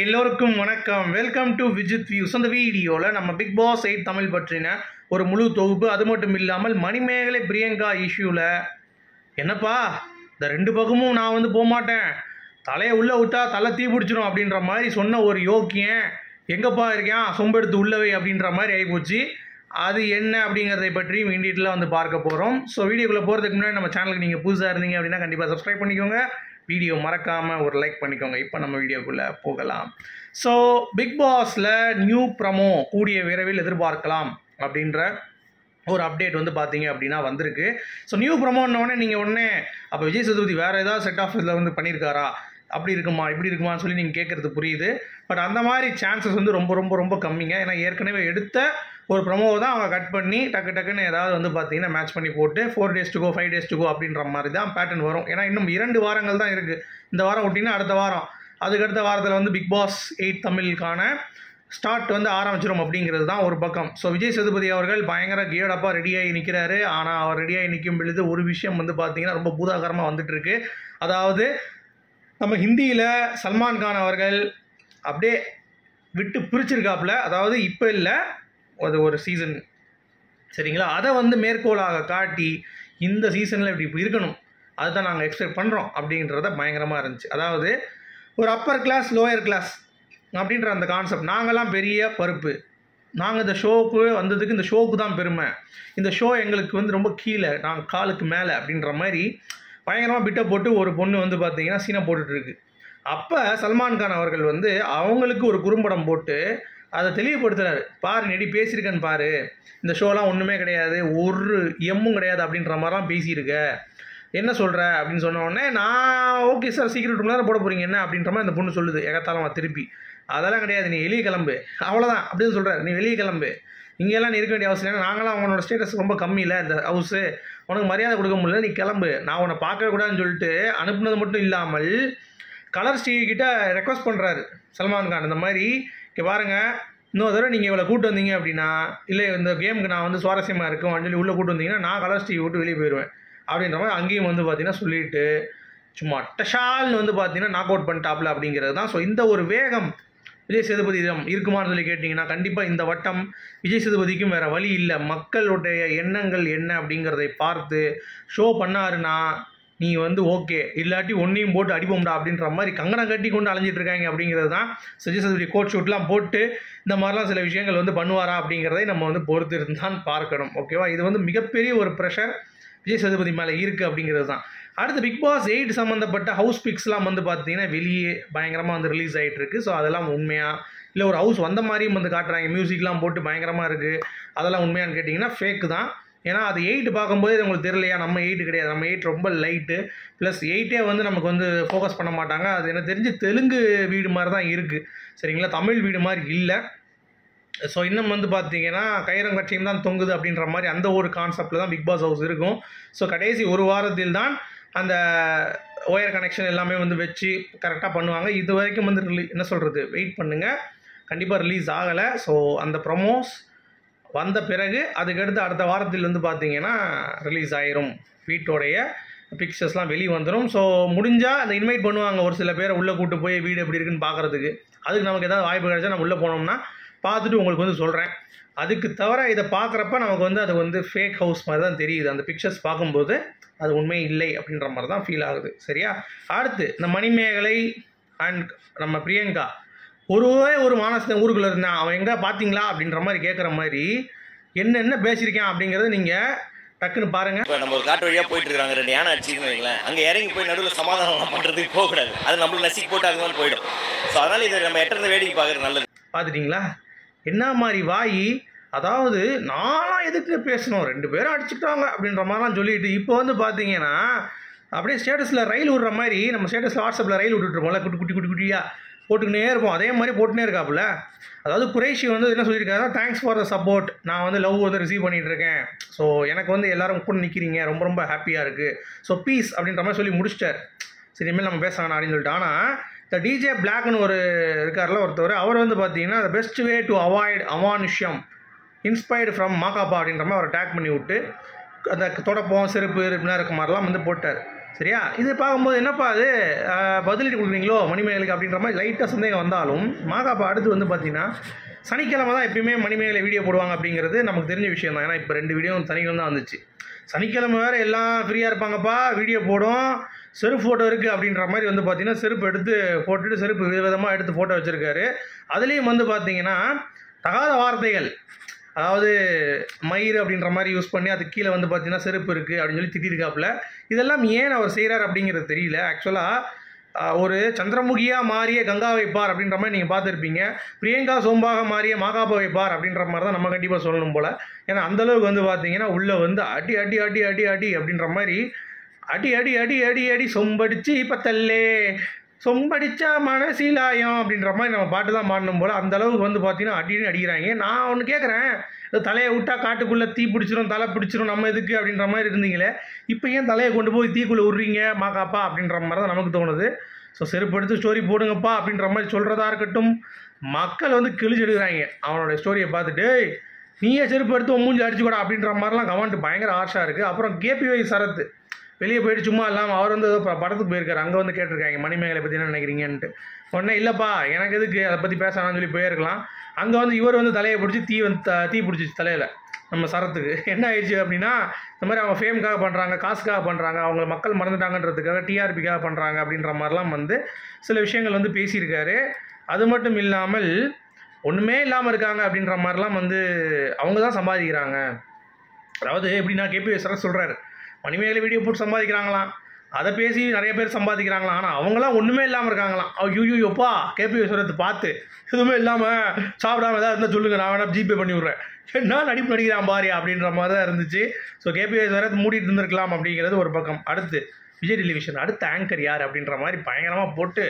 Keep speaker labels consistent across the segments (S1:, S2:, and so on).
S1: எல்லோருக்கும் வணக்கம். Welcome to Vijith views அந்த வீடியோவில் நம்ம பிக் பாஸ் எயிட் தமிழ் பற்றின ஒரு முழு தொகுப்பு. அது மட்டும் இல்லாமல் மணிமேகலை பிரியங்கா இஷ்யூவில் என்னப்பா இந்த ரெண்டு பக்கமும் நான் வந்து போக மாட்டேன். தலையை உள்ளே விட்டா தலை தீ பிடிச்சிரும் அப்படின்ற மாதிரி சொன்ன ஒரு யோக்கியன் எங்கப்பா இருக்கேன் சொம்பெடுத்து உள்ளவை அப்படின்ற மாதிரி ஆகிப்போச்சு அது என்ன அப்படிங்கிறதை பற்றியும் இண்டியட்டில் வந்து பார்க்க போகிறோம் ஸோ வீடியோக்குள்ளே போகிறதுக்கு முன்னாடி நம்ம சேனலுக்கு நீங்கள் புதுசாக இருந்தீங்க அப்படின்னா கண்டிப்பாக சப்ஸ்கிரைப் பண்ணிக்கோங்க. வீடியோ மறக்காமல் ஒரு லைக் பண்ணிக்கோங்க. இப்போ நம்ம வீடியோக்குள்ளே போகலாம். ஸோ பிக் பாஸில் நியூ ப்ரமோ கூடிய விரைவில் எதிர்பார்க்கலாம் அப்படின்ற ஒரு அப்டேட் வந்து பார்த்தீங்க அப்படின்னா வந்திருக்கு. ஸோ நியூ ப்ரமோன்னொடனே நீங்கள் உடனே அப்போ விஜய் சதுபதி வேறு ஏதாவது செட் ஆஃப் இதில் வந்து பண்ணியிருக்காரா அப்படி இருக்குமா இப்படி இருக்குமான்னு சொல்லி நீங்கள் கேட்குறது புரியுது. பட் அந்த மாதிரி சான்சஸ் வந்து ரொம்ப ரொம்ப ரொம்ப கம்மிங்க. ஏன்னா ஏற்கனவே எடுத்த ஒரு ப்ரொமோவை தான் அவங்க கட் பண்ணி டக்கு டக்குன்னு ஏதாவது வந்து பார்த்தீங்கன்னா மேட்ச் பண்ணி போட்டு four days to go five days to go அப்படின்ற மாதிரி தான் பேட்டர்ன் வரும். ஏன்னா இன்னும் இரண்டு வாரங்கள் தான் இருக்குது இந்த வாரம் விட்டிங்கன்னா அடுத்த வாரம். அதுக்கடுத்த வாரத்தில் வந்து பிக் பாஸ் எயிட் தமிழுக்கான ஸ்டார்ட் வந்து ஆரம்பிச்சிடும் அப்படிங்கிறது தான் ஒரு பக்கம். ஸோ விஜய் சேதுபதி அவர்கள் பயங்கர கியடப்பாக ரெடியாகி நிற்கிறாரு ஆனால் அவர் ரெடியாகி நிற்கும் பொழுது ஒரு விஷயம் வந்து பார்த்தீங்கன்னா ரொம்ப பூதாகரமாக வந்துட்டுருக்கு அதாவது நம்ம ஹிந்தியில் சல்மான் கான் அவர்கள் அப்படியே விட்டு பிரிச்சிருக்காப்புல. அதாவது இப்போ இல்லை அது ஒரு சீசன் சரிங்களா? அதை வந்து மேற்கோளாக காட்டி இந்த சீசனில் இப்படி இப்படி இருக்கணும். அதுதான் நாங்கள் எக்ஸ்பெக்ட் பண்ணுறோம் அப்படின்றத பயங்கரமாக இருந்துச்சு. அதாவது ஒரு அப்பர் கிளாஸ் லோயர் கிளாஸ் அப்படின்ற அந்த கான்செப்ட் நாங்கள்லாம் பெரிய பருப்பு. நாங்கள் இந்த ஷோவுக்கு வந்ததுக்கு இந்த ஷோவுக்கு தான் பெருமை. இந்த ஷோ எங்களுக்கு வந்து ரொம்ப கீழே நாங்கள் காலுக்கு மேலே அப்படின்ற மாதிரி பயங்கரமாக பிட்டை போட்டு ஒரு பொண்ணு வந்து பார்த்தீங்கன்னா சீனை போட்டுட்ருக்கு அப்போ சல்மான் கான் அவர்கள் வந்து அவங்களுக்கு ஒரு குறும்படம் போட்டு அதை தெளிவுபடுத்துறாரு. பாரு நெடி பேசியிருக்கேன்னு பாரு. இந்த ஷோலாம் ஒன்றுமே கிடையாது. ஒரு எம்மும் கிடையாது அப்படின்ற மாதிரிலாம் பேசியிருக்க. என்ன சொல்கிற அப்படின்னு சொன்ன உடனே நான் ஓகே சார் சீக்கிரம் டூ நேரம் போட போகிறீங்க என்ன? அப்படின்ற மாதிரி அந்த பொண்ணு சொல்லுது எகத்தாலமா திருப்பி. அதெல்லாம் கிடையாது நீ வெளியே கிளம்பு. அவ்வளோதான் அப்படின்னு சொல்கிறார் நீ வெளியே கிளம்பு. இங்கெல்லாம் நீ இருக்க வேண்டிய அவசியம் இல்லை. நாங்களாம் அவனோட ஸ்டேட்டஸ் ரொம்ப கம்மி இல்லை. இந்த ஹவுஸு உனக்கு மரியாதை கொடுக்க முடியல நீ கிளம்பு. நான் உன்னை பார்க்கக்கூடாதுன்னு சொல்லிட்டு அனுப்புனது மட்டும் இல்லாமல் கலர்ஸ் டிவி கிட்ட ரெக்வஸ்ட் பண்ணுறாரு சல்மான் கான். இந்த மாதிரி இங்கே பாருங்கள் இன்னொரு தடவை நீங்கள் இவ்வளோ கூட்டு வந்தீங்க அப்படின்னா இல்லை இந்த கேமுக்கு நான் வந்து சுவாரஸ்யமாக இருக்கும் அப்படின்னு சொல்லி உள்ளே கூட்டு வந்தீங்கன்னா நான் கலர்ஸ் டிவி விட்டு வெளியே போயிடுவேன். அப்படின்ற மாதிரி அங்கேயும் வந்து பார்த்தீங்கன்னா சொல்லிட்டு சும்மா டஷால்னு வந்து பார்த்தீங்கன்னா நாக் அவுட் பண்ணிட்டாப்ல அப்படிங்கிறது தான். ஸோ இந்த ஒரு வேகம் விஜய் சேதுபதி இருக்குமான்னு சொல்லி கேட்டிங்கன்னா கண்டிப்பாக இந்த வட்டம் விஜய் சேதுபதிக்கும் வேறு வழி இல்லை. மக்களுடைய எண்ணங்கள் என்ன அப்படிங்கிறதை பார்த்து ஷோ பண்ணாருன்னா நீ வந்து ஓகே இல்லாட்டி ஒன்றையும் போட்டு அடிப்போம்டா அப்படின்ற மாதிரி கங்கணம் கட்டி கொண்டு அலைஞ்சிட்டு இருக்காங்க அப்படிங்கிறது தான் விஜய் கோட் ஷூட்லாம் போட்டு இந்த மாதிரிலாம் சில விஷயங்கள் வந்து பண்ணுவாரா அப்படிங்கிறதை நம்ம வந்து பொறுத்து இருந்தான் பார்க்கணும். ஓகேவா இது வந்து மிகப்பெரிய ஒரு ப்ரெஷர் விஜய் சதுபதி மேலே இருக்குது அப்படிங்கிறது தான். அடுத்து பிக் பாஸ் எயிட் சம்மந்தப்பட்ட ஹவுஸ் பிக்ஸ்லாம் வந்து பார்த்தீங்கன்னா வெளியே பயங்கரமாக வந்து ரிலீஸ் ஆகிட்டு இருக்குது ஸோ அதெல்லாம் உண்மையாக இல்லை ஒரு ஹவுஸ் வந்த மாதிரியும் வந்து காட்டுறாங்க. மியூசிக்லாம் போட்டு பயங்கரமாக இருக்குது அதெல்லாம் உண்மையான்னு கேட்டிங்கன்னா ஃபேக்கு தான். ஏன்னா அது எயிட் பார்க்கும்போது இது உங்களுக்கு தெரியலையா? நம்ம எயிட் கிடையாது. நம்ம எயிட் ரொம்ப லைட்டு ப்ளஸ் எயிட்டே வந்து நமக்கு வந்து ஃபோக்கஸ் பண்ண மாட்டாங்க. அது எனக்கு தெரிஞ்சு தெலுங்கு வீடு மாதிரி தான் இருக்குது சரிங்களா? தமிழ் வீடு மாதிரி இல்லை. ஸோ இன்னும் வந்து பார்த்தீங்கன்னா கயிறம் கட்சியும் தான் தொங்குது அப்படின்ற மாதிரி அந்த ஒரு கான்செப்டில் தான் பிக் பாஸ் ஹவுஸ் இருக்கும். ஸோ கடைசி ஒரு வாரத்தில் தான் அந்த ஒயர் கனெக்ஷன் எல்லாமே வந்து வச்சு கரெக்டாக பண்ணுவாங்க. இது வரைக்கும் வந்து ரிலீ என்ன சொல்கிறது வெயிட் பண்ணுங்கள் கண்டிப்பாக ரிலீஸ் ஆகலை. ஸோ அந்த ப்ரொமோஸ் வந்த பிறகு அதுக்கடுத்து அடுத்த வாரத்தில் வந்து பார்த்தீங்கன்னா ரிலீஸ் ஆயிரும். வீட்டோடைய பிக்சர்ஸ்லாம் வெளியே வந்துடும் ஸோ முடிஞ்சால் அந்த இன்வைட் பண்ணுவாங்க. ஒரு சில பேரை உள்ளே கூட்டு போய் வீடு எப்படி இருக்குன்னு பார்க்குறதுக்கு. அதுக்கு நமக்கு ஏதாவது வாய்ப்பு கிடைச்சா நம்ம உள்ளே போனோம்னா பார்த்துட்டு உங்களுக்கு வந்து சொல்கிறேன் அதுக்கு தவிர இதை பார்க்குறப்ப நமக்கு வந்து அது வந்து ஃபேக் ஹவுஸ் மாதிரி தான் தெரியுது. அந்த பிக்சர்ஸ் பார்க்கும்போது அது உண்மை இல்லை அப்படின்ற மாதிரி தான் ஃபீல் ஆகுது. சரியா? அடுத்து இந்த மணிமேகலை அண்ட் நம்ம பிரியங்கா. ஒருவே ஒரு மானசன் ஊருக்குள்ளே இருந்தான் அவன் எங்கே பார்த்தீங்களா அப்படின்ற மாதிரி கேட்குற மாதிரி என்ன என்ன பேசியிருக்கான் அப்படிங்கிறத நீங்கள் டக்குன்னு பாருங்கள்
S2: இப்போ நம்ம ஒரு காட்டு வழியாக போயிட்டு இருக்காங்க ரெண்டு யானை அடிச்சுன்னு வைங்களேன். அங்கே இறங்கி போய் நடுவில் சமாதானம் பண்ணுறதுக்கு போகக்கூடாது. அது நம்மளுக்கு நசிக்கு போட்டு அது மாதிரி போயிடும். ஸோ அதனால் இதை நம்ம எட்டருந்து வேடிக்கை பார்க்குறது நல்லது.
S1: பார்த்துட்டிங்களா என்ன மாதிரி வாய்? அதாவது நானும் எதுக்கு பேசணும்? ரெண்டு பேரும் அடிச்சுட்டாங்க அப்படின்ற மாதிரிலாம் சொல்லிட்டு இப்போ வந்து பார்த்தீங்கன்னா அப்படியே ஸ்டேட்டஸில் ரயில் விடுற மாதிரி நம்ம ஸ்டேட்டஸில் வாட்ஸ்அப்பில் ரயில் விட்டுட்ருப்போம்ல குட்டி குட்டி குட்டி குட்டியாக போட்டுக்கிட்டே இருப்போம். அதே மாதிரி போட்டுனே இருக்காப்புல. அதாவது குறைஷி வந்து என்ன சொல்லியிருக்காரு தேங்க்ஸ் ஃபார் த சப்போர்ட் நான் வந்து லவ் வந்து ரிசீவ் பண்ணிட்டு இருக்கேன் ஸோ எனக்கு வந்து எல்லாரும் கூட நிற்கிறீங்க ரொம்ப ரொம்ப ஹாப்பியாக இருக்குது ஸோ பீஸ் அப்படின்ற மாதிரி சொல்லி முடிச்சிட்டார். சரி இனிமேல் நம்ம பேச வேணாம் அப்படின்னு சொல்லிட்டு. ஆனால் இந்த டிஜே பிளாக்னு ஒரு இருக்கார்ல ஒருத்தவர் அவர் வந்து பார்த்தீங்கன்னா the best way to avoid அவானுஷ்யம் inspired from Makapa அப்படின்ற மாதிரி அவரை டேக் பண்ணி விட்டு அந்த தொடப்பம் செருப்பு இருப்பினா இருக்க மாதிரிலாம் வந்து போட்டார். சரியா? இது பார்க்கும்போது என்னப்பா அது பதிலடி கொடுக்குறீங்களோ மணிமேகலுக்கு அப்படின்ற மாதிரி லைட்டாக சந்தேகம் வந்தாலும் மாகாப்பா அடுத்து வந்து பார்த்தீங்கன்னா சனிக்கிழமை தான் எப்பயுமே மணிமேகலை வீடியோ போடுவாங்க அப்படிங்கிறது நமக்கு தெரிஞ்ச விஷயம் தான். ஏன்னா இப்போ ரெண்டு வீடியோ சனிக்கிழமை தான் வந்துச்சு. சனிக்கிழமை வேறு எல்லாம் ஃப்ரீயாக இருப்பாங்கப்பா வீடியோ போடும். செருப்பு ஃபோட்டோ இருக்குது அப்படின்ற மாதிரி வந்து பார்த்தீங்கன்னா செருப்பு எடுத்து போட்டுட்டு செருப்பு விதவிதமாக எடுத்து ஃபோட்டோ வச்சுருக்காரு. அதுலேயும் வந்து பார்த்தீங்கன்னா தகாத வார்த்தைகள். அதாவது மயிர் அப்படின்ற மாதிரி யூஸ் பண்ணி அது கீழே வந்து பார்த்தீங்கன்னா செருப்பு இருக்குது அப்படின்னு சொல்லி திட்டிருக்காப்புல. இதெல்லாம் ஏன் அவர் செய்கிறார் அப்படிங்கிறது தெரியல. ஆக்சுவலாக ஒரு சந்திரமுகியாக மாறிய கங்கா வைப்பார் அப்படின்ற மாதிரி நீங்கள் பார்த்துருப்பீங்க. பிரியங்கா சோம்பாக மாறிய மாகாபா வைப்பார் அப்படின்ற மாதிரி தான் நம்ம கண்டிப்பாக சொல்லணும் போல். ஏன்னா அந்தளவுக்கு வந்து பார்த்தீங்கன்னா உள்ளே வந்து அடி அடி அடி அடி அடி அப்படின்ற மாதிரி அடி அடி அடி அடி அடி சொம்படிச்சு பத்தல்லே சொம்படிச்சா மனசிலாயம் அப்படின்ற மாதிரி நம்ம பாட்டு தான் பாடணும் போல். அந்த அளவுக்கு வந்து பார்த்தீங்கன்னா அடின்னு அடிக்கிறாங்க. நான் ஒன்று கேட்குறேன் தலையை விட்டா காட்டுக்குள்ளே தீ பிடிச்சிரும் தலை பிடிச்சிரும் நம்ம எதுக்கு அப்படின்ற மாதிரி இருந்தீங்களே. இப்போ ஏன் தலையை கொண்டு போய் தீக்குள்ளே விட்றீங்க மாக்காப்பா அப்படின்ற மாதிரி தான் நமக்கு தோணுது. ஸோ செருப்பு எடுத்து ஸ்டோரி போடுங்கப்பா அப்படின்ற மாதிரி சொல்கிறதா இருக்கட்டும். மக்கள் வந்து கிழிச்சு எடுக்கிறாங்க. அவனோட ஸ்டோரியை பார்த்துட்டு நீயே செருப்பு எடுத்து மூஞ்சி அடிச்சு கூட அப்படின்ற மாதிரிலாம் கமெண்ட் பயங்கர ஆர்ஷாக இருக்குது அப்புறம் கேபிஒய் சரத்து வெளியே போயிட்டு சும்மா இல்லாமல் அவர் வந்து ஏதோ படத்துக்கு போயிருக்காரு. அங்கே வந்து கேட்டிருக்காங்க மணிமேகலை பற்றி என்ன நினைக்கிறீங்கன்ட்டு. உடனே இல்லைப்பா எனக்கு எதுக்கு? அதை பற்றி பேசலாம்னு சொல்லி போயிருக்கலாம். அங்கே வந்து இவர் வந்து தலையை பிடிச்சி தீ வந்து த- தீ பிடிச்சிச்சு தலையில் நம்ம சரத்துக்கு. என்ன ஆயிடுச்சு அப்படின்னா இந்த மாதிரி அவங்க ஃபேமுக்காக பண்ணுறாங்க காசுக்காக பண்ணுறாங்க அவங்க மக்கள் மறந்துட்டாங்கன்றதுக்காக டிஆர்பிக்காக பண்ணுறாங்க அப்படின்ற மாதிரிலாம் வந்து சில விஷயங்கள் வந்து பேசியிருக்காரு. அது மட்டும் இல்லாமல் ஒன்றுமே இல்லாமல் இருக்காங்க அப்படின்ற மாதிரிலாம் வந்து அவங்க தான் சம்பாதிக்கிறாங்க. அதாவது எப்படின்னா கேபி சரத் சொல்கிறாரு மணிமேகலை வீடியோ போட்டு சம்பாதிக்கிறாங்களாம். அதை பேசி நிறைய பேர் சம்பாதிக்கிறாங்களாம். ஆனால் அவங்களாம் ஒன்றுமே இல்லாமல் இருக்காங்களாம். ஐயோயோப்பா கேபி சரத் பார்த்து எதுவுமே இல்லாமல் சாப்பிடாம ஏதாவது இருந்தால் சொல்லுங்கள் நான் வேணா ஜிபே பண்ணி விட்றேன். என்ன நடிப்பு நடிக்கிறான் பாரு அப்படின்ற மாதிரி தான் இருந்துச்சு. ஸோ கேபி சரத் மூடிட்டு இருந்திருக்கலாம் அப்படிங்கிறது ஒரு பக்கம். அடுத்து விஜய் டெலிவிஷன். அடுத்த ஆங்கர் யார் அப்படின்ற மாதிரி பயங்கரமாக போட்டு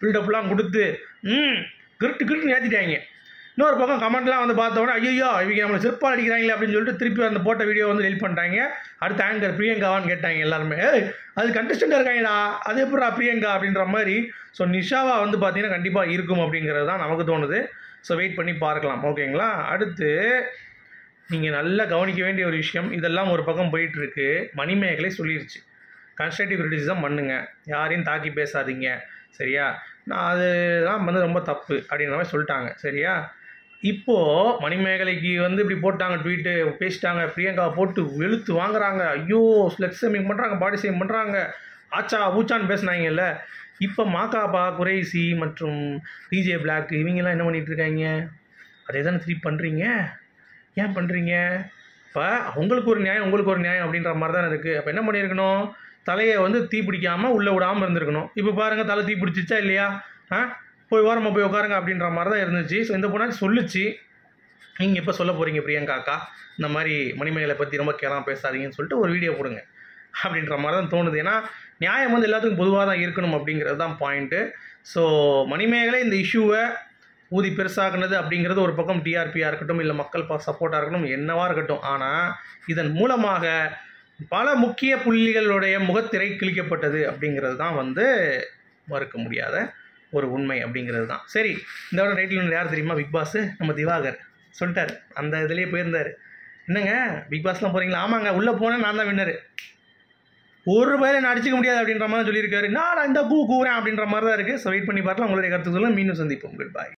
S1: பில்டப்லாம் கொடுத்து ம் கிருட்டு கிருட்டுன்னு ஏற்றிட்டாங்க இன்னொரு பக்கம் கமெண்ட்லாம் வந்து பார்த்தோன்னே ஐயோ இவங்க நம்மளை சிறப்பாக அடிக்கிறாங்களே அப்படின்னு சொல்லிட்டு திருப்பி அந்த போட்ட வீடியோ வந்து ஹெல்ப் பண்ணிட்டாங்க. அடுத்த ஆங்கர் பிரியங்காவான்னு கேட்டாங்க எல்லாருமே. அது கண்டஸ்டண்டாக இருக்காங்கடா அது எப்படா பிரியங்கா அப்படின்ற மாதிரி. ஸோ நிஷாவா வந்து பார்த்தீங்கன்னா கண்டிப்பாக இருக்கும் அப்படிங்கிறது தான் நமக்கு தோணுது. ஸோ வெயிட் பண்ணி பார்க்கலாம். ஓகேங்களா அடுத்து நீங்கள் நல்லா கவனிக்க வேண்டிய ஒரு விஷயம் இதெல்லாம் ஒரு பக்கம் போயிட்டுருக்கு. மணிமேகலை சொல்லிருச்சு. கன்ஸ்ட்ரக்டிவ் கிரிட்டிசிசம் பண்ணுங்க. யாரையும் தாக்கி பேசாதீங்க. சரியா? நான் அதுதான் வந்து ரொம்ப தப்பு அப்படின்ற மாதிரி சொல்லிட்டாங்க. சரியா? இப்போது மணிமேகலைக்கு வந்து இப்படி போட்டாங்க ட்வீட்டு பேசிட்டாங்க பிரியங்கா போட்டு வெளுத்து வாங்குறாங்க. ஐயோ ஸ்லெக்ஸ் சேமிங் பண்ணுறாங்க பாடி சேமிங் பண்ணுறாங்க ஆச்சா ஊச்சான்னு பேசுனாங்கல்ல. இப்போ மாகாபா குறைசி மற்றும் டிஜே பிளாக் இவங்கெல்லாம் என்ன பண்ணிகிட்ருக்காங்க அதே தானே திருப்பி பண்ணுறீங்க ஏன் பண்ணுறீங்க இப்போ அவங்களுக்கு ஒரு நியாயம் உங்களுக்கு ஒரு நியாயம் அப்படின்ற மாதிரி தானே இருக்குது அப்போ என்ன பண்ணியிருக்கணும்? தலையை வந்து தீ பிடிக்காமல் உள்ளே விடாமல் இருந்திருக்கணும். இப்போ பாருங்கள் தலை தீ பிடிச்சிச்சா இல்லையா? ஆ? போய் ஓரமாக போய் உட்காருங்க அப்படின்ற மாதிரி தான் இருந்துச்சு. ஸோ இந்த பொண்ணாச்சு சொல்லுச்சு. நீங்கள் எப்போ சொல்ல போகிறீங்க பிரியங்காக்கா இந்த மாதிரி மணிமேகலை பற்றி ரொம்ப கேளாம பேசாதீங்கன்னு சொல்லிட்டு ஒரு வீடியோ கொடுங்க அப்படின்ற மாதிரி தான் தோணுது. ஏன்னா நியாயம் வந்து எல்லாத்துக்கும் பொதுவாக தான் இருக்கணும் அப்படிங்கிறது தான் பாயிண்ட்டு ஸோ மணிமேகலை இந்த இஷ்யூவை ஊதி பெருசாகினது அப்படிங்கிறது ஒரு பக்கம் டிஆர்பியாக இருக்கட்டும் இல்லை மக்கள் சப்போர்ட்டாக இருக்கட்டும் என்னவாக இருக்கட்டும். ஆனால் இதன் மூலமாக பல முக்கிய புள்ளிகளுடைய முகத்திரை கிழிக்கப்பட்டது அப்படிங்கிறது தான் வந்து மறுக்க முடியாத ஒரு உண்மை அப்படிங்கிறது தான். சரி இந்த விட ரைட்டில் யார் தெரியுமா? பிக் பாஸ் நம்ம திவாகர். சொல்லிட்டார். அந்த இதுலேயே போயிருந்தார். என்னங்க பிக் பாஸ்லாம் போகிறீங்களா ஆமாங்க உள்ளே போனால் நான் தான் வின்னர் ஒரு வேலை நான் அடிச்சுக்க முடியாது அப்படின்ற மாதிரி சொல்லியிருக்காரு. நான் இந்த கூ கூறேன் அப்படின்ற மாதிரி தான் இருக்குது ஸோ வெயிட் பண்ணி பார்க்கலாம். உங்களுடைய கருத்து சொல்லுங்கள் மீண்டும் சந்திப்போம். குட் பாய்